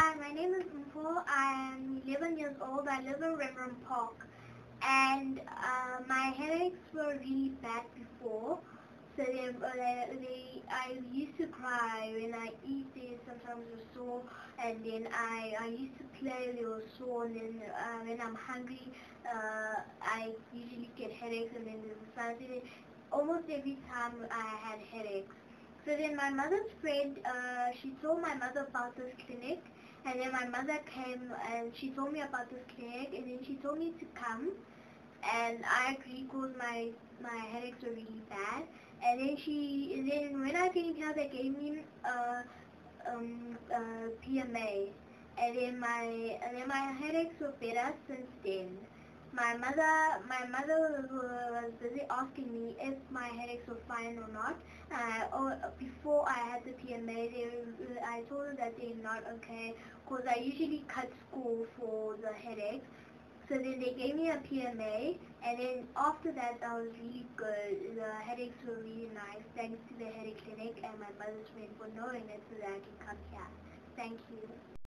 Hi, my name is Mpho. I am 11 years old. I live in Reverend Park. And uh, my headaches were really bad before. So they, they, they, I used to cry when I eat. They sometimes were sore, and then I, I used to play. They were sore, and then uh, when I'm hungry, uh, I usually get headaches, and then there's a Almost every time I had headaches. So then my mother's friend, uh, she told my mother about this clinic, and then my mother came and she told me about this clinic, and then she told me to come, and I agreed because my my headaches were really bad. And then she, and then when I came here, they gave me uh, um, uh, PMA, and then my and then my headaches were better since then my mother my mother was busy asking me if my headaches were fine or not. Uh, or before I had the PMA, they, I told her that they're not okay because I usually cut school for the headaches. So then they gave me a PMA and then after that I was really good. The headaches were really nice thanks to the headache clinic and my mother's friend for knowing it so that I can come here. Thank you.